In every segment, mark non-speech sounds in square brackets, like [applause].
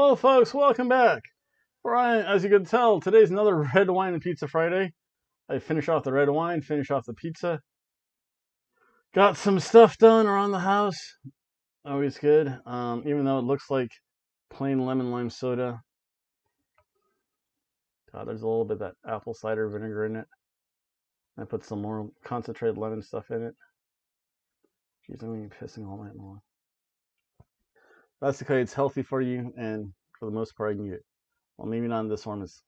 Hello, folks. Welcome back. Brian, as you can tell, today's another [laughs] red wine and pizza Friday. I finish off the red wine, finish off the pizza. Got some stuff done around the house. Always good. Um, even though it looks like plain lemon lime soda. God, there's a little bit of that apple cider vinegar in it. I put some more concentrated lemon stuff in it. Jeez, I'm gonna be pissing all night long. Okay. It's healthy for you, and for the most part, I can it. Well, maybe not this one. It's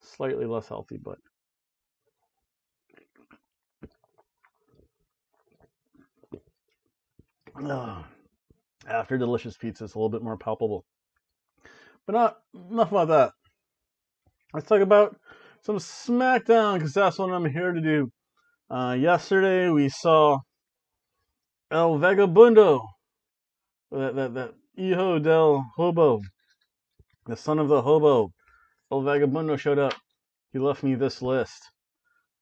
slightly less healthy, but Ugh. [sighs] after delicious pizza, it's a little bit more palpable. But not enough about that. Let's talk about some SmackDown because that's what I'm here to do. Uh, yesterday we saw El Vagabundo, that that that Hijo del Hobo, the son of the hobo. El Vagabundo showed up. He left me this list,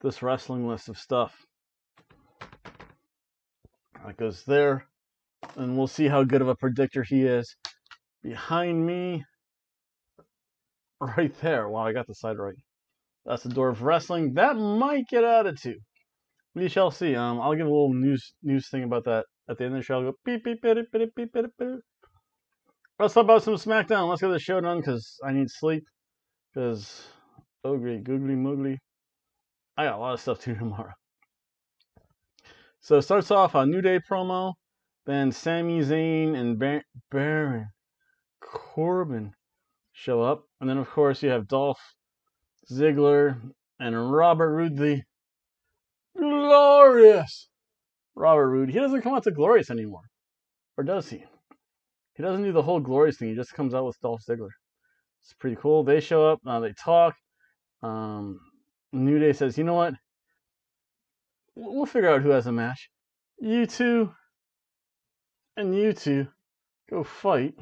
this wrestling list of stuff. That goes there, and we'll see how good of a predictor he is. Behind me, [laughs] right there. Wow, I got the side right. That's the door of wrestling. That might get added to. We shall see. Um, I'll give a little news news thing about that at the end of the show. I'll go beep beep beep beep beep beep beep. beep. Let's talk about some SmackDown. Let's get the show done because I need sleep. Because oh great, googly moogly. I got a lot of stuff to do [laughs] tomorrow. So it starts off a New Day promo, then Sami Zayn and Bar- Baron Corbin show up, and then of course you have Dolph Ziggler and Robert Roode, the glorious Robert Roode. He doesn't come out to glorious anymore, or does he? He doesn't do the whole glorious thing. He just comes out with Dolph Ziggler. It's pretty cool. They show up. Uh, they talk. Um, New Day says, "You know what? We'll figure out who has a match. You two and you two go fight."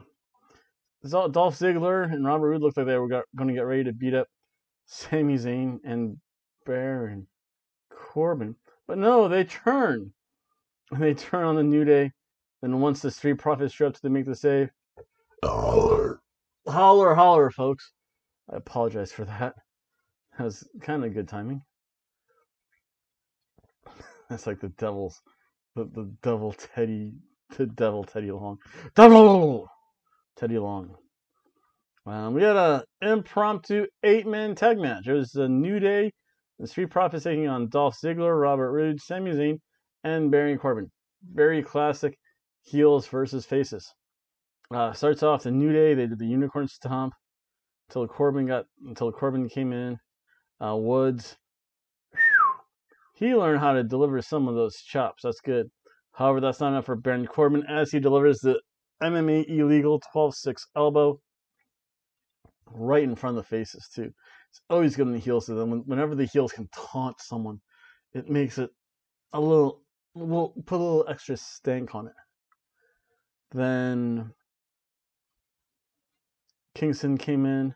Dolph Ziggler and Robert Roode looked like they were going to get ready to beat up Sami Zayn and Baron Corbin. But no, they turn. And they turn on the New Day. Then once the Street Profits show up to make the save, holler, holler, holler, folks. I apologize for that. That was kind of good timing. [laughs] That's like the devil's, the, the devil Teddy, the devil Teddy Long, devil [laughs] Teddy Long. Um, we had a impromptu eight-man tag match. It was a New Day, the Street Profits taking on Dolph Ziggler, Robert Roode, Sami Zayn, and Baron Corbin. Very classic heels versus faces. Uh, starts off the New Day. They did the Unicorn Stomp until Corbin got until Corbin came in. Uh, Woods. He learned how to deliver some of those chops. That's good. However, that's not enough for Baron Corbin as he delivers the MMA illegal 12-6 elbow right in front of the faces too. It's always good when the heels do them. Whenever the heels can taunt someone, it makes it a little, will put a little extra stank on it. Then Kingston came in.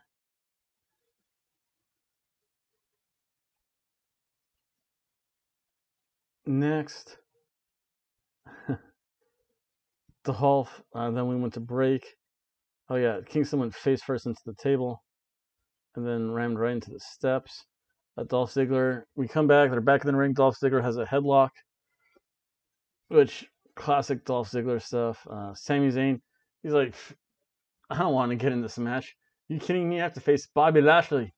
Next, [laughs] the Dolph. Uh, then we went to break. Oh yeah, Kingston went face first into the table, and then rammed right into the steps. Uh, Dolph Ziggler. We come back. They're back in the ring. Dolph Ziggler has a headlock, which classic Dolph Ziggler stuff. Uh, Sami Zayn. He's like, I don't want to get in this match. You kidding me? I have to face Bobby Lashley.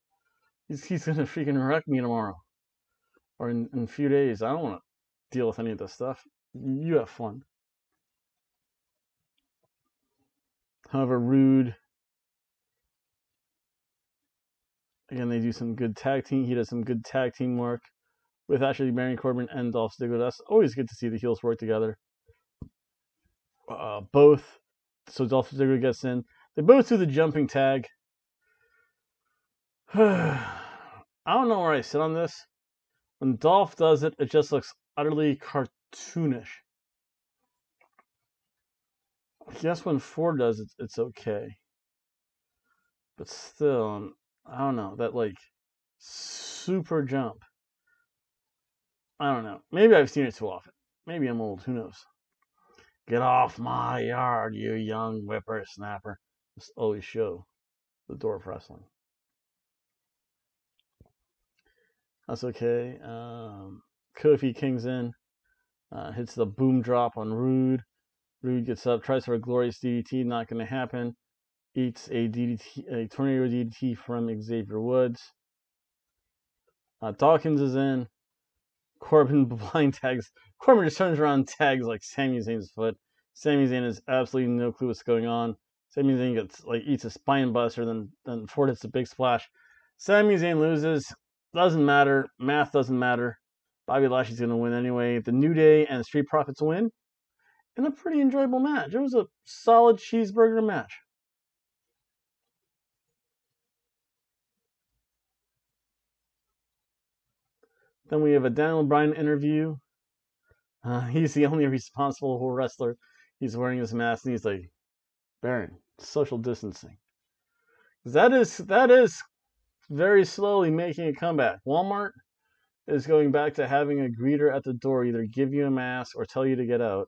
He's he's gonna freaking wreck me tomorrow, or in, in a few days. I don't want to deal with any of this stuff. You have fun. However, Roode. Again, they do some good tag team. He does some good tag team work with actually Baron Corbin and Dolph Ziggler. That's always good to see the heels work together. Uh, both. So Dolph Ziggler gets in. They both do the jumping tag. [sighs] I don't know where I sit on this. When Dolph does it, it just looks utterly cartoonish. I guess when Ford does it, it's okay. But still, um, I don't know. That, like, super jump. I don't know. Maybe I've seen it too often. Maybe I'm old. Who knows? Get off my yard, you young whippersnapper. Just always show the door of wrestling. That's okay. Um, Kofi King's in, uh, hits the boom drop on Roode. Roode gets up, tries for a glorious DDT, not going to happen. Eats a DDT, a tornado DDT from Xavier Woods. Uh, Dawkins is in. Corbin [laughs] blind tags. Corbin just turns around and tags like Sami Zayn's foot. Sami Zayn has absolutely no clue what's going on. Sami Zayn gets like eats a spine buster, then then Ford hits a big splash. Sami Zayn loses. Doesn't matter. Math doesn't matter. Bobby Lashley's gonna win anyway. The New Day and the Street Profits win in a pretty enjoyable match. It was a solid cheeseburger match. Then we have a Daniel Bryan interview. Uh, [laughs] he's the only responsible wrestler. He's wearing his mask and he's like, Baron, social distancing. That is that is very slowly making a comeback. Walmart is going back to having a greeter at the door either give you a mask or tell you to get out.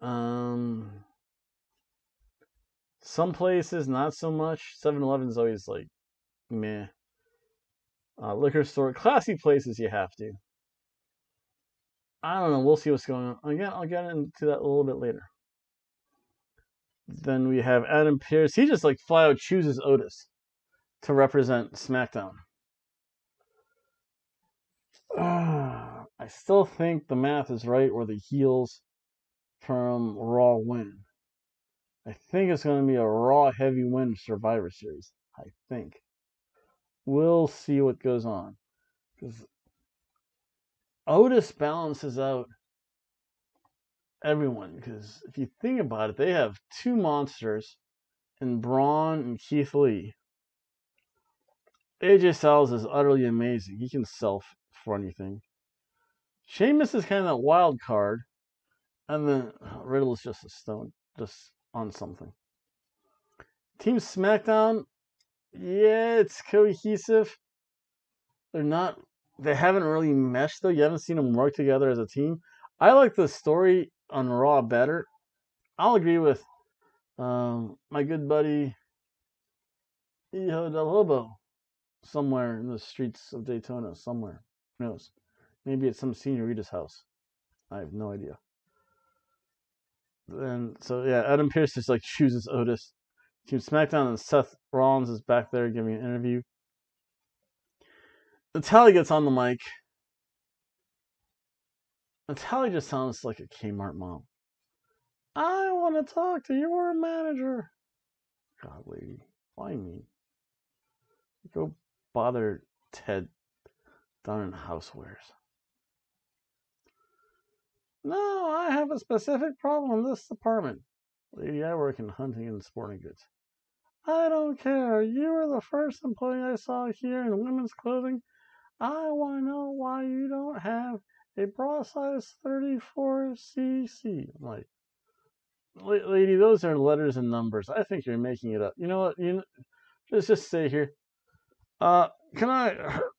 Um, some places not so much. 7-Eleven is always like meh. Uh, liquor store, classy places you have to. I don't know. We'll see what's going on. Again, I'll get into that a little bit later. Then we have Adam Pearce. He just like flat out chooses Otis to represent SmackDown. Uh, [sighs] I still think the math is right where the heels from Raw win. I think it's going to be a Raw heavy win Survivor Series. I think. We'll see what goes on. Because Otis balances out everyone. Because if you think about it, they have two monsters in Braun and Keith Lee. AJ Styles is utterly amazing. He can self for anything. Sheamus is kind of that wild card. And then Riddle is just a stone, just on something. Team SmackDown, yeah, it's cohesive. They're not. They haven't really meshed though. You haven't seen them work together as a team. I like the story on Raw better. I'll agree with um, my good buddy Hijo del Hobo somewhere in the streets of Daytona. Somewhere, who knows? Maybe at some senorita's house. I have no idea. And so yeah, Adam Pearce just like chooses Otis. Team SmackDown and Seth Rollins is back there giving an interview. Natalya gets on the mic. Natalya just sounds like a Kmart mom. I want to talk to your manager. God, lady, why me? Go bother Ted down in housewares. No, I have a specific problem in this department. Lady, I work in hunting and sporting goods. I don't care. You were the first employee I saw here in women's clothing. I want to know why you don't have a bra size 34cc. I'm like, lady, those are letters and numbers. I think you're making it up. You know what? You know, just just stay here. Uh, can I? [laughs]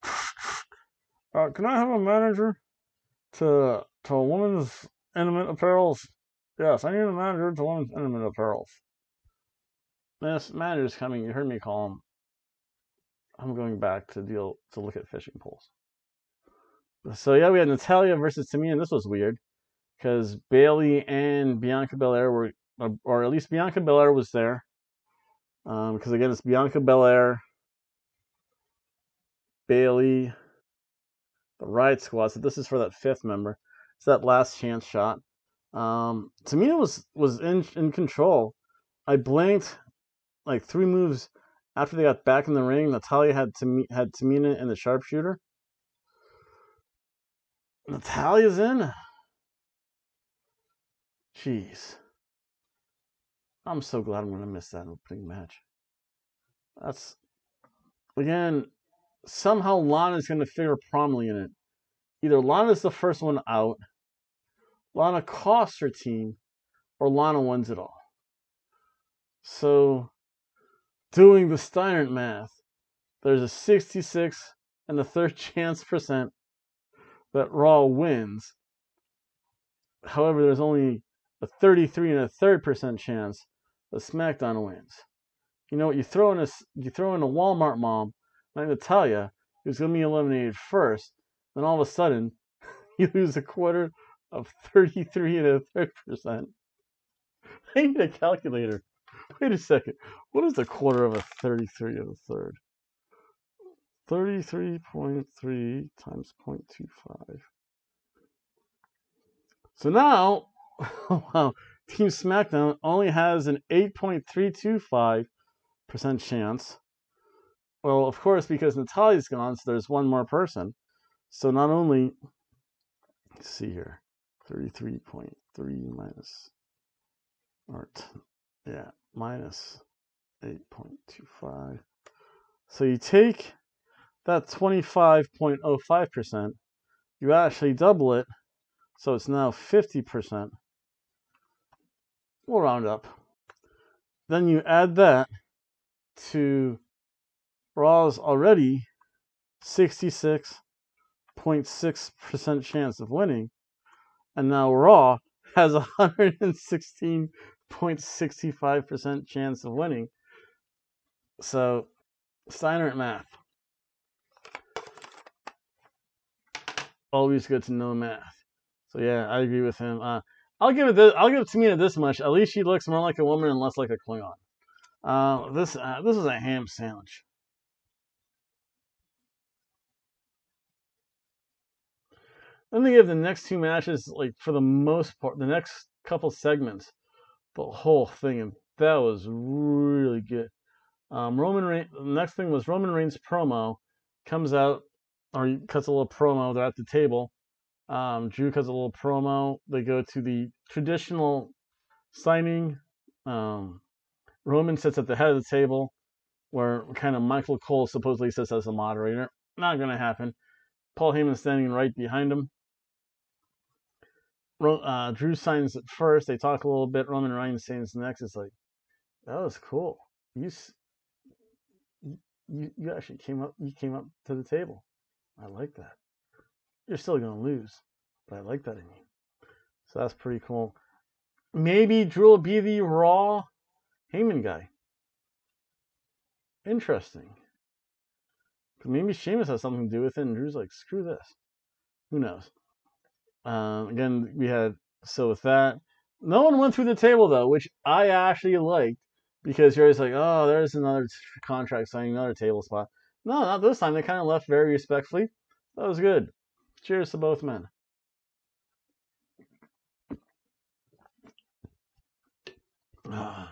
Uh, can I have a manager to to women's intimate apparels? Yes, I need a manager to women's intimate apparels. This manager's coming. You heard me call him. I'm going back to deal to look at fishing poles. So yeah, we had Natalya versus Tamina. This was weird because Bayley and Bianca Belair were, or at least Bianca Belair was there. Because um, again, it's Bianca Belair, Bayley, the Riot Squad. So this is for that fifth member. It's that last chance shot. Um, Tamina was was in in control. I blinked like three moves after they got back in the ring. Natalya had Tam- had Tamina and the sharpshooter. Natalya's in. Jeez. I'm so glad I'm to miss that opening match. That's, again, somehow Lana's to figure prominently in it. Either Lana's the first one out, Lana costs her team, or Lana wins it all. So doing the Steiner math, there's a 66 and a third [laughs] chance percent that Raw wins. However, there's only a 33 and a third percent chance the SmackDown wins. You know what? You throw in a you throw in a Walmart mom like Natalya, who's going to be eliminated first, then all of a sudden [laughs] you lose a quarter of 33 and a third percent. [laughs] I need a calculator. [laughs] Wait a second. What is the quarter of a 33 and a third? 33.3 times 0.25. So now, [laughs] wow, Team SmackDown only has an 8.325% chance. Well, of course, because Natalya's gone, so there's one more person. So not only, let's see here, 33.3 minus, or t- yeah, minus 8.25. So you take that 25.05%, you actually double it, so it's now 50%. We'll round up. Then you add that to Raw's already 66.6% chance of winning, and now Raw has [laughs] 116 0.65% chance of winning. So, Steiner math. Always good to know math. So yeah, I agree with him. Uh, I'll give it. This, I'll give it to Tamina this much. At least she looks more like a woman and less like a Klingon. Uh, this uh, this is a ham sandwich. Then they give the next two matches, like for the most part, the next couple segments the whole thing, and that was really good. Um, Roman Reigns. The next thing was Roman Reigns promo comes out, or he cuts a little promo. They're at the table. Um, Drew cuts a little promo. They go to the traditional signing. Um, Roman sits at the head of the table, where kind of Michael Cole supposedly sits as a moderator. Not going to happen. Paul Heyman standing right behind him. Uh, Drew signs at first. They talk a little bit. Roman Reigns signs next. It's like, that was cool. You, you, you actually came up. You came up to the table. I like that. You're still gonna lose, but I like that in you. So that's pretty cool. Maybe Drew will be the Raw Heyman guy. Interesting. Maybe Sheamus has something to do with it, and Drew's like, screw this. Who knows? Um, again, we had so with that, no one went through the table though, which I actually liked because you're always like, oh, there's another contract signing, another table spot. No, not this time. They kind of left very respectfully. That was good. Cheers to both men. [sighs]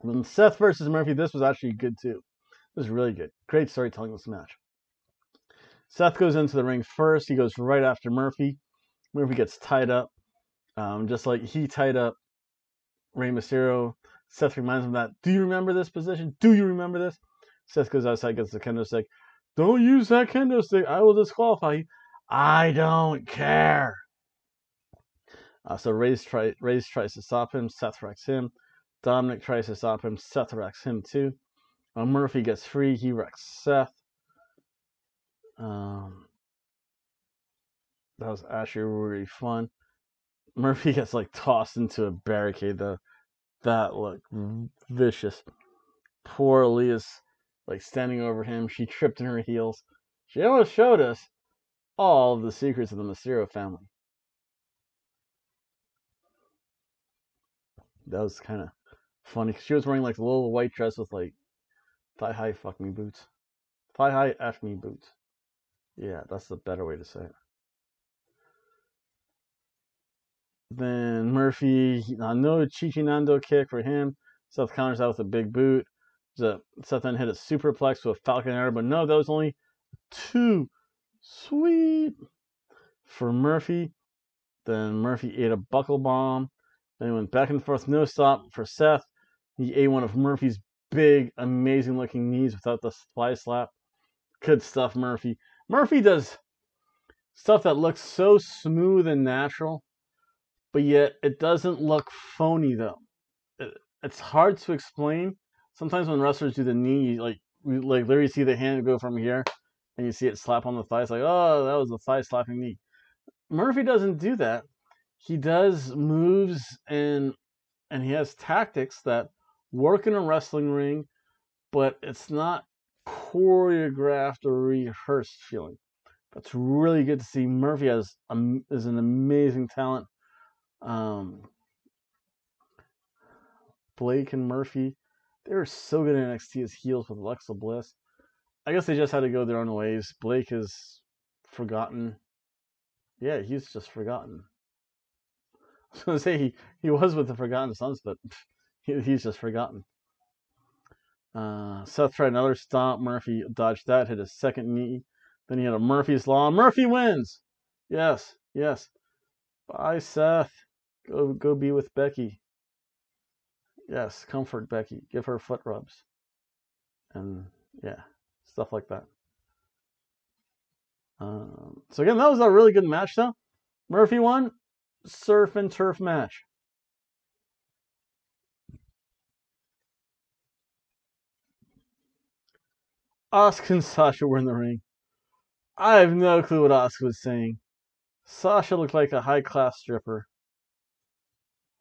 When Seth versus Murphy, this was actually good too. This was really good. Great storytelling this match. Seth goes into the ring first. He goes right after Murphy. Murphy gets tied up, um, just like he tied up Rey Mysterio. Seth reminds him that, do you remember this position? Do you remember this? Seth goes outside, gets the kendo stick. Don't use that kendo stick. I will disqualify you. I don't care. Uh, so Rey's, try, Rey's tries to stop him. Seth wrecks him. Dominik tries to stop him. Seth wrecks him too. Uh, Murphy gets free. He wrecks Seth. Um, that was actually really fun. Murphy [laughs] gets like tossed into a barricade though. That looked vicious. Poor Aalyah's like standing over him. She tripped in her heels. She almost showed us all of the secrets of the Mysterio family. That was kind of funny. She was wearing like a little white dress with like thigh high fuck me boots. Thigh high f me boots. Yeah, that's the better way to say it. Then Murphy, uh, no Chichinando kick for him. Seth counters out with a big boot. Seth then hit a superplex with Falcon Arrow, but no, that was only two. Sweet. For Murphy. Then Murphy ate a buckle bomb. Then he went back and forth, no stop for Seth. He ate one of Murphy's big, amazing looking knees without the fly slap. Good stuff, Murphy. Murphy does stuff that looks so smooth and natural but yet it doesn't look phony though. It, it's hard to explain. Sometimes when wrestlers do the knee, like like literally see the hand go from here, and you see it slap on the thigh. It's like, oh, that was a thigh slapping knee. Murphy doesn't do that. He does moves and and he has tactics that work in a wrestling ring, but it's not choreographed or rehearsed feeling. That's really good to see. Murphy has um, is an amazing talent. Um, Blake and Murphy, they were so good in NXT as heels with Alexa Bliss. I guess they just had to go their own ways. Blake is forgotten. Yeah, he's just forgotten. [laughs] I was gonna say he, he was with the Forgotten Sons, but [laughs] he, he's just forgotten. Uh, Seth tried another stomp. Murphy dodged that, hit his second knee. Then he had a Murphy's Law. Murphy wins. Yes, yes. Bye, Seth. Go go be with Becky. Yes, comfort Becky. Give her foot rubs. And yeah, stuff like that. Um, so again, that was a really good match, though. Murphy won. Surf and turf match. Asuka and Sasha were in the ring. I have no clue what Asuka was saying. Sasha looked like a high class stripper.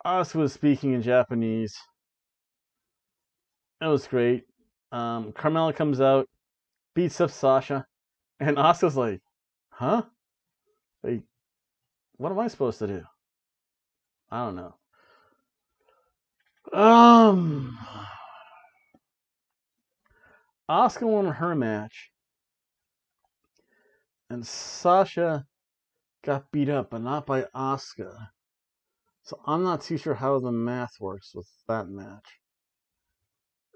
Asuka was speaking in Japanese. It was great. Um, Carmella comes out, beats up Sasha, [laughs] and Asuka's like, huh? Like, what am I supposed to do? I don't know. Um, Asuka won her match, and Sasha got beat up, but not by Asuka. So I'm not too sure how the math works with that match.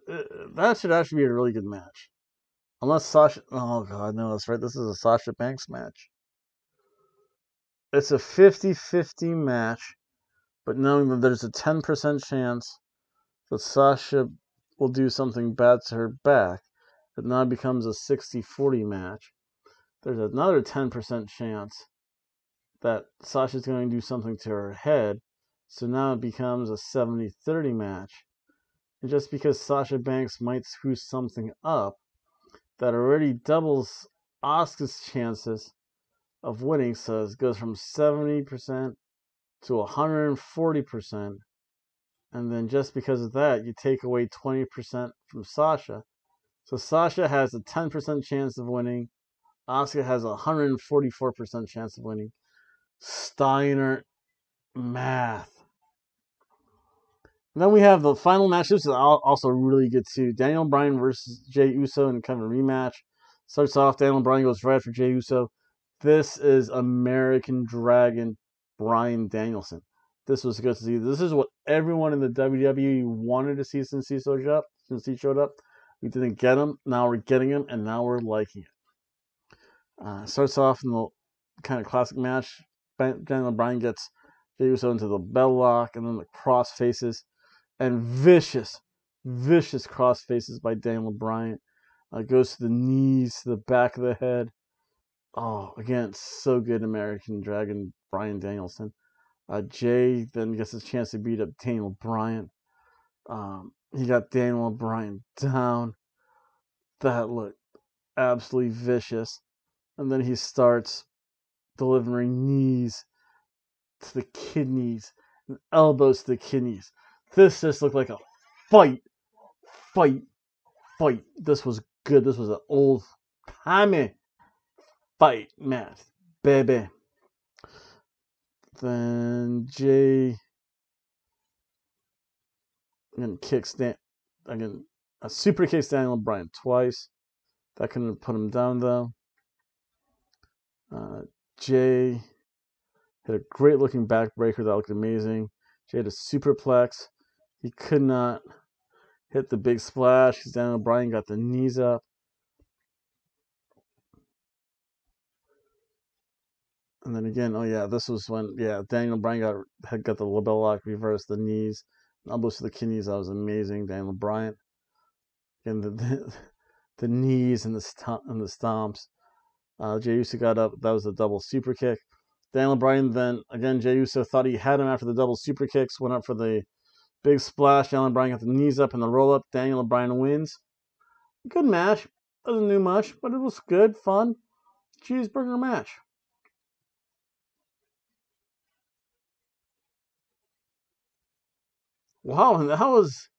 Uh, that should actually be a really good match. Unless Sasha. Oh, God, no, that's right. This is a Sasha Banks match. It's a 50 50 match, but knowing that there's a 10% chance that Sasha will do something bad to her back, it now becomes a 60 40 match. There's another 10% chance that Sasha's going to do something to her head, so now it becomes a 70 30 match. And just because Sasha Banks might screw something up, that already doubles Asuka's chances of winning. So it goes from 70% to 140%. And then just because of that, you take away 20% from Sasha. So Sasha has a 10% chance of winning. Asuka has a 144% chance of winning. Steiner math. Then we have the final match. This is also really good too. Daniel Bryan versus Jey Uso in kind of a rematch. Starts off, Daniel Bryan goes right for Jey Uso. This is American Dragon Bryan Danielson. This was good to see. This is what everyone in the WWE wanted to see since he showed up. Since he showed up, we didn't get him. Now we're getting him, and now we're liking it. Uh, starts off in the kind of classic match. Daniel Bryan gets Jey Uso into the bell lock, and then the cross faces and vicious, vicious cross faces by Daniel Bryan. Uh, goes to the knees, to the back of the head. Oh, again, so good American Dragon Bryan Danielson. Uh, Jey then gets a chance to beat up Daniel Bryan. Um, he got Daniel Bryan down. That looked absolutely vicious. And then he starts delivering knees to the kidneys and elbows to the kidneys. This just looked like a fight, fight, fight. This was good. This was an old timey fight match, baby. Then Jey again kicks Dan again a super kicks Daniel Bryan twice. That couldn't put him down though. Uh, Jey hit a great looking backbreaker that looked amazing. Jey had a superplex. He could not hit the big splash Daniel Bryan got the knees up. And then again, oh yeah, this was when yeah Daniel Bryan got had got the LeBell lock, reverse the knees, elbows to the kidneys. That was amazing. Daniel Bryan, and the the, the knees and the stomp and the stomps. Uh, Jey Uso got up. That was a double super kick. Daniel Bryan then again Jey Uso thought he had him after the double super kicks. Went up for the Big splash. Daniel Bryan got the knees up and the roll up. Daniel Bryan wins. Good match. Doesn't do much, but it was good, fun. Cheeseburger match. Wow, and that was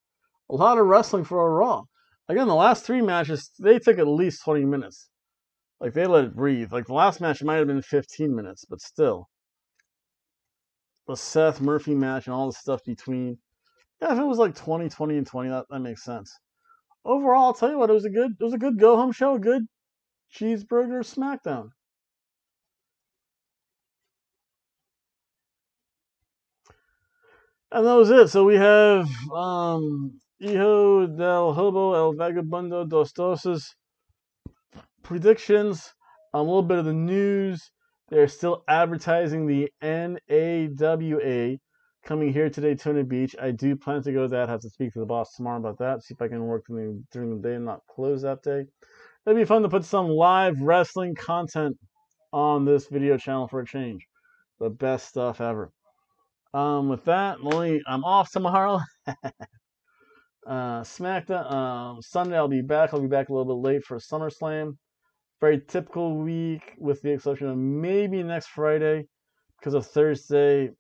A lot of wrestling for a Raw. Again, the last three matches, they took at least 20 minutes. Like, they let it breathe. Like, the last match might have been 15 minutes, but still. The Seth Murphy match and all the stuff between. Yeah, if it was like 20, 20, and 20, that, that makes sense. Overall, I'll tell you what, it was a good it was a good go home show, a good cheeseburger smackdown. And that was it. So we have um, Hijo del Hobo El Vagabundo dos Doses predictions. Um, a little bit of the news. They're still advertising the NAWA coming here today, Tony Beach. I do plan to go to that. I have to speak to the boss tomorrow about that. See if I can work during the, during the day and not close that day. It'd be fun to put some live wrestling content on this video channel for a change. The best stuff ever. Um, with that, only I'm off tomorrow. [laughs] uh, SmackDown um, Sunday. I'll be back. I'll be back a little bit late for SummerSlam. Very typical week, with the exception of maybe next Friday because of Thursday.